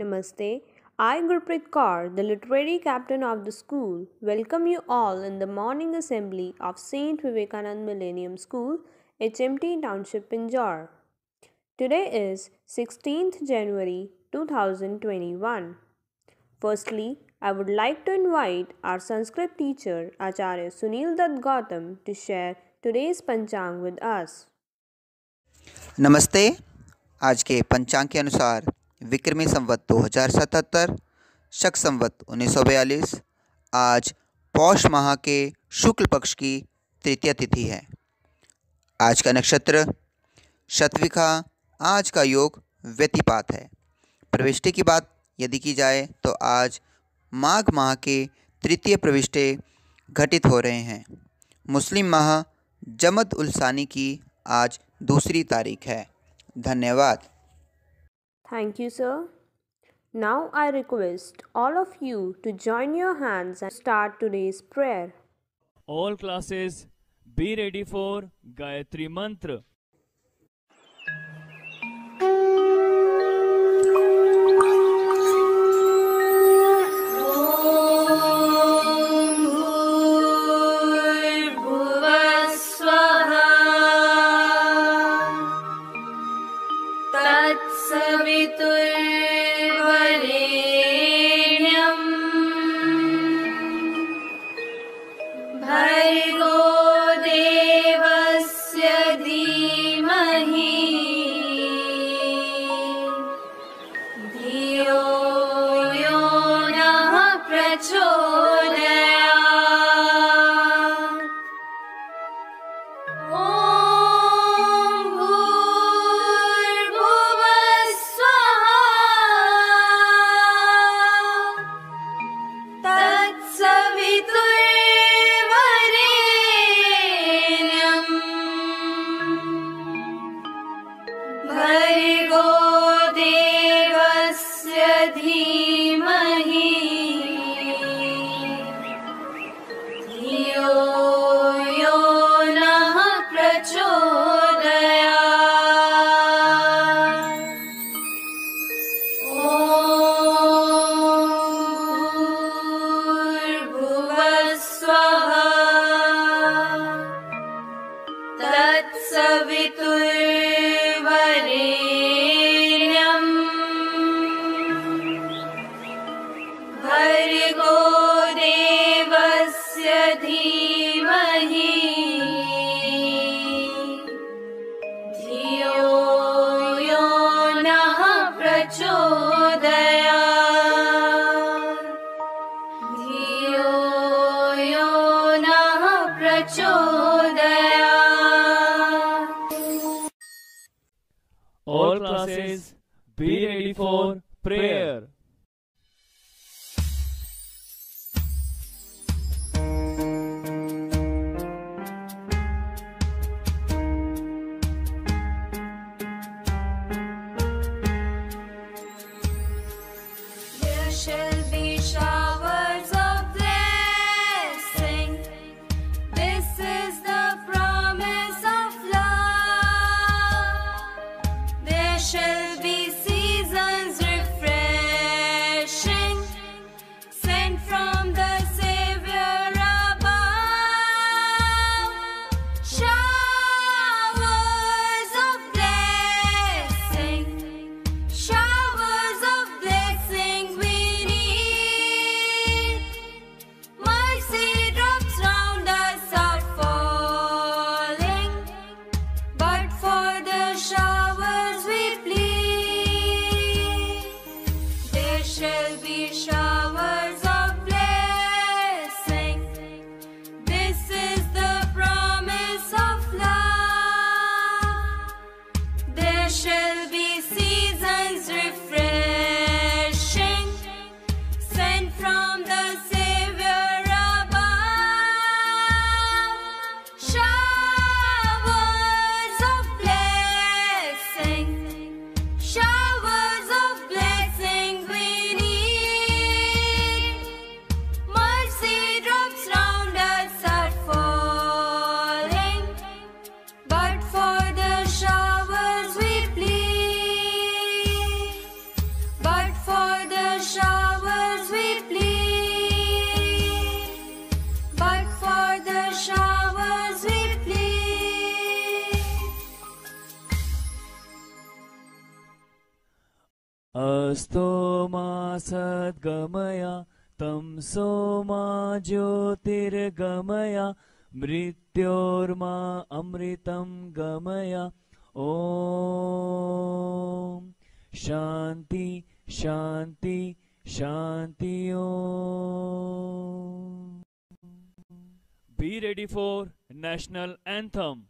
Namaste. I, Gurpreet Kaur, the literary captain of the school, welcome you all in the morning assembly of St. Vivekanand Millennium School, HMT Township, Pinjore. Today is 16th January 2021. Firstly, I would like to invite our Sanskrit teacher Acharya Sunil Dutt Gautam to share today's Panchang with us. नमस्ते आज के पंचांग के अनुसार विक्रमी संवत 2077 शक संवत 1942 आज पौष माह के शुक्ल पक्ष की तृतीय तिथि है। आज का नक्षत्र, शतविखा, आज का योग व्यतिपात है। प्रविष्टि की बात यदि की जाए तो आज माघ माह के तृतीय प्रविष्टे घटित हो रहे हैं। मुस्लिम माह जमद उलसानी की आज दूसरी तारीख है। धन्यवाद। Thank you, sir. Now I request all of you to join your hands and start today's prayer. All classes be ready for Gayatri Mantra. देवस्य धीमहि। धियो यो नः प्रचोदयात् धियो यो नः प्रचोदयात् All classes, be ready for prayer. मा सद्गमय तं सोमा ज्योतिर्गमय मृत्योर्मा अमृतं गमय। ॐ। शांति शांति शान्ति be ready for national anthem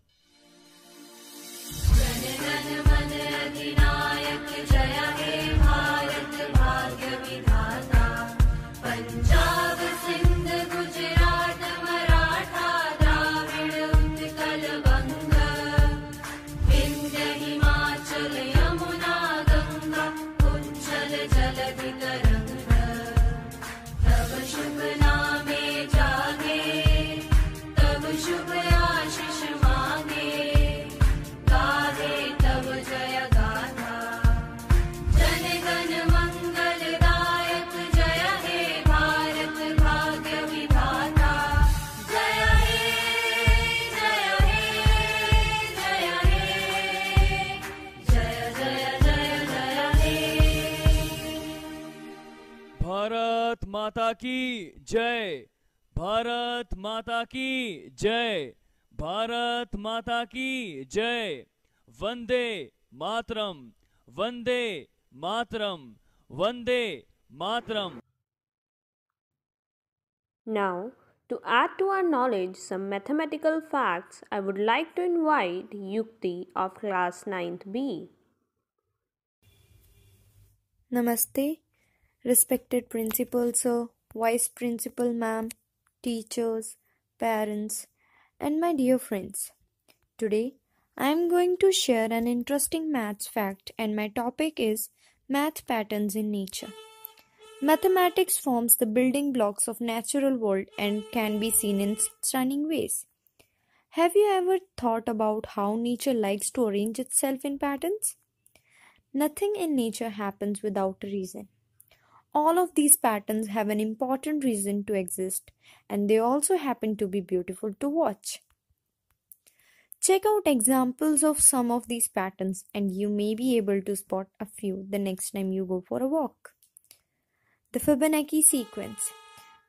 माता की जय भारत माता की जय भारत माता की जय Vande Mataram Vande Mataram Vande Mataram Now, to add to our knowledge some mathematical facts, I would like to invite Yukti of class 9th B. Namaste, respected principal sir, vice principal ma'am, teachers, parents, and my dear friends. Today, I am going to share an interesting maths fact, and my topic is math patterns in nature. Mathematics forms the building blocks of natural world and can be seen in stunning ways. Have you ever thought about how nature likes to arrange itself in patterns? Nothing in nature happens without a reason. All of these patterns have an important reason to exist, and they also happen to be beautiful to watch. Check out examples of some of these patterns, and you may be able to spot a few the next time you go for a walk. The Fibonacci sequence.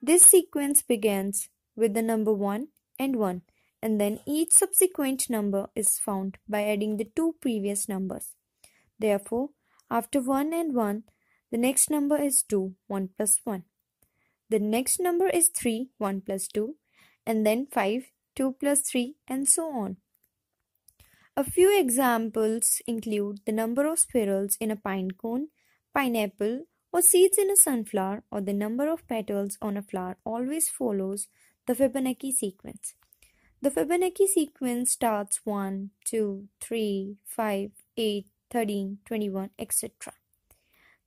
This sequence begins with the number 1 and 1, and then each subsequent number is found by adding the two previous numbers. Therefore, after 1 and 1, the next number is 2, 1 plus 1. The next number is 3, 1 plus 2, and then 5, 2 plus 3, and so on. A few examples include the number of spirals in a pine cone, pineapple, or seeds in a sunflower, or the number of petals on a flower always follows the Fibonacci sequence. The Fibonacci sequence starts 1, 2, 3, 5, 8, 13, 21, etc.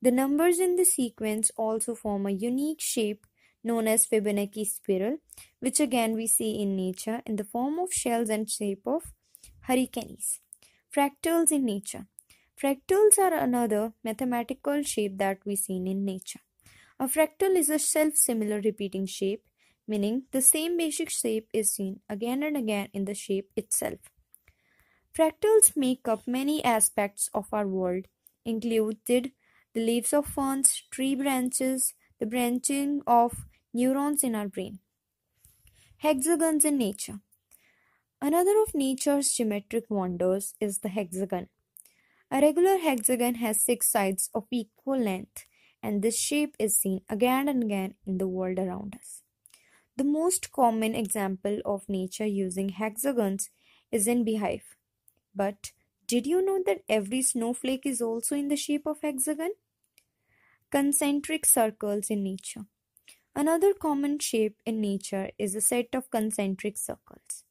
The numbers in the sequence also form a unique shape known as Fibonacci spiral, which again we see in nature in the form of shells and shape of hurricanes. Fractals in nature. Fractals are another mathematical shape that we see in nature. A fractal is a self-similar repeating shape, meaning the same basic shape is seen again and again in the shape itself. Fractals make up many aspects of our world, included the leaves of ferns, tree branches, the branching of neurons in our brain. Hexagons in nature. Another of nature's geometric wonders is the hexagon. A regular hexagon has six sides of equal length, and this shape is seen again and again in the world around us. The most common example of nature using hexagons is in beehive. But did you know that every snowflake is also in the shape of hexagon? Concentric circles in nature. Another common shape in nature is a set of concentric circles.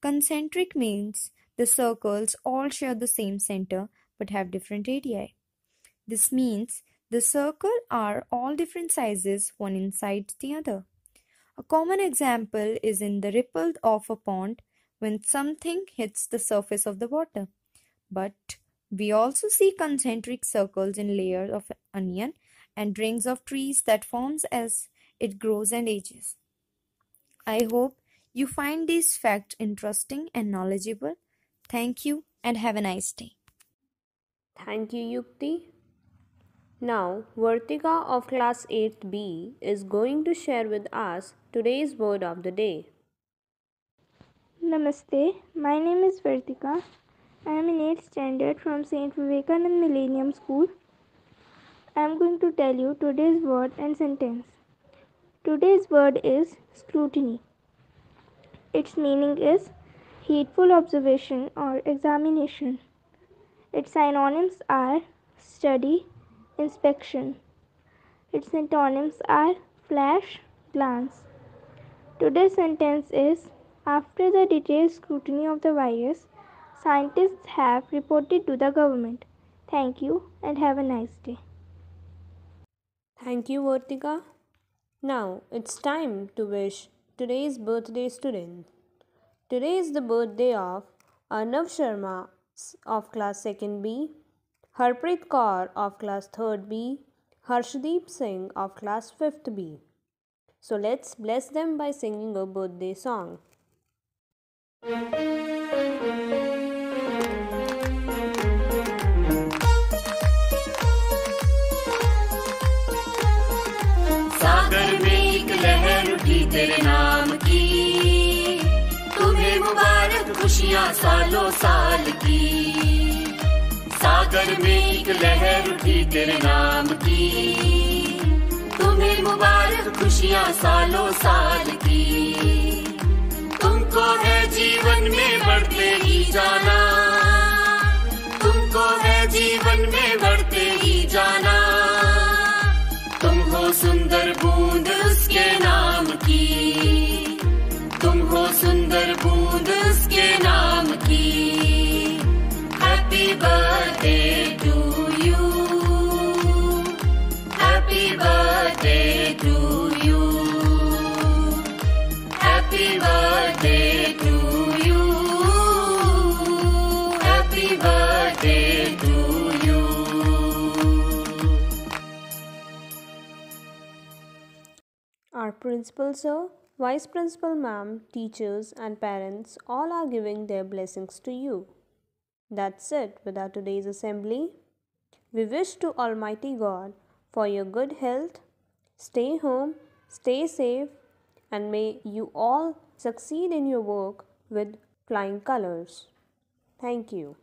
Concentric means the circles all share the same center but have different radii. This means the circle are all different sizes one inside the other. A common example is in the ripple of a pond when something hits the surface of the water. But we also see concentric circles in layers of onion and rings of trees that forms as it grows and ages. I hope you find these facts interesting and knowledgeable. Thank you and have a nice day. Thank you, Yukti. Now, Vartika of class 8B is going to share with us today's word of the day. Namaste, my name is Vartika. I am in 8th standard from St. Vivekanand Millennium School. I am going to tell you today's word and sentence. Today's word is scrutiny. Its meaning is heedful observation or examination. Its synonyms are study, inspection. Its antonyms are flash, glance. Today's sentence is After the detailed scrutiny of the virus, scientists have reported to the government. Thank you and have a nice day. Thank you, Vartika. Now it's time to wish today's birthday student. Today is the birthday of Arnav Sharma of class 2nd B, Harpreet Kaur of class 3rd B, Harshdeep Singh of class 5th B. So let's bless them by singing a birthday song. खुशियाँ सालों साल की। सागर में एक लहर उठी तेरे नाम की। तुम्हें मुबारक खुशियाँ सालों साल की। तुमको है जीवन में बढ़ते ही जाना। Our principal sir, vice principal ma'am, teachers, and parents all are giving their blessings to you. That's it with our today's assembly. We wish to Almighty God for your good health. Stay home, stay safe, and may you all succeed in your work with flying colors. Thank you.